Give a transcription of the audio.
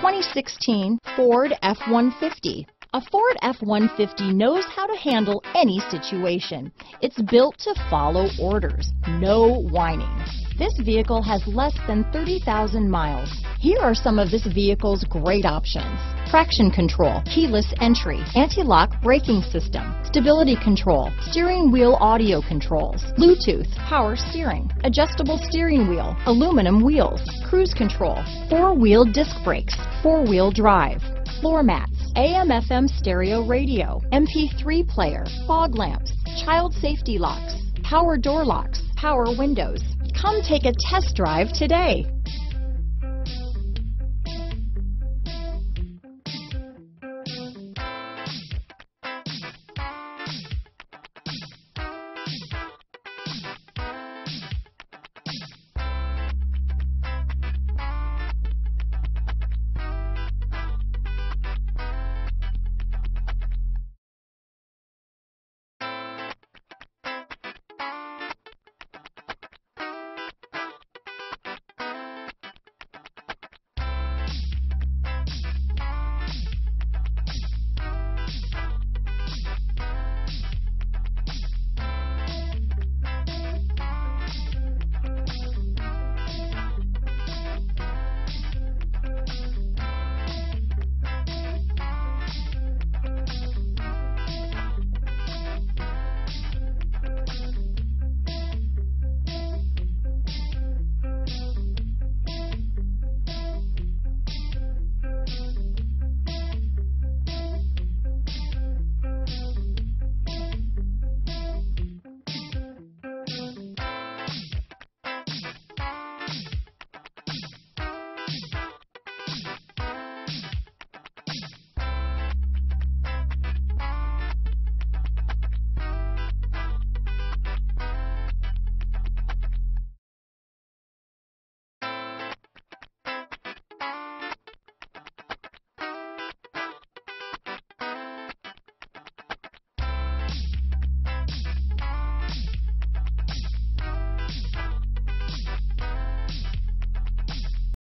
2016 Ford F-150. A Ford F-150 knows how to handle any situation. It's built to follow orders, no whining. This vehicle has less than 30,000 miles. Here are some of this vehicle's great options. Traction control, keyless entry, anti-lock braking system, stability control, steering wheel audio controls, Bluetooth, power steering, adjustable steering wheel, aluminum wheels, cruise control, four-wheel disc brakes, four-wheel drive, floor mats, AM FM stereo radio, MP3 player, fog lamps, child safety locks, power door locks, power windows. Come take a test drive today.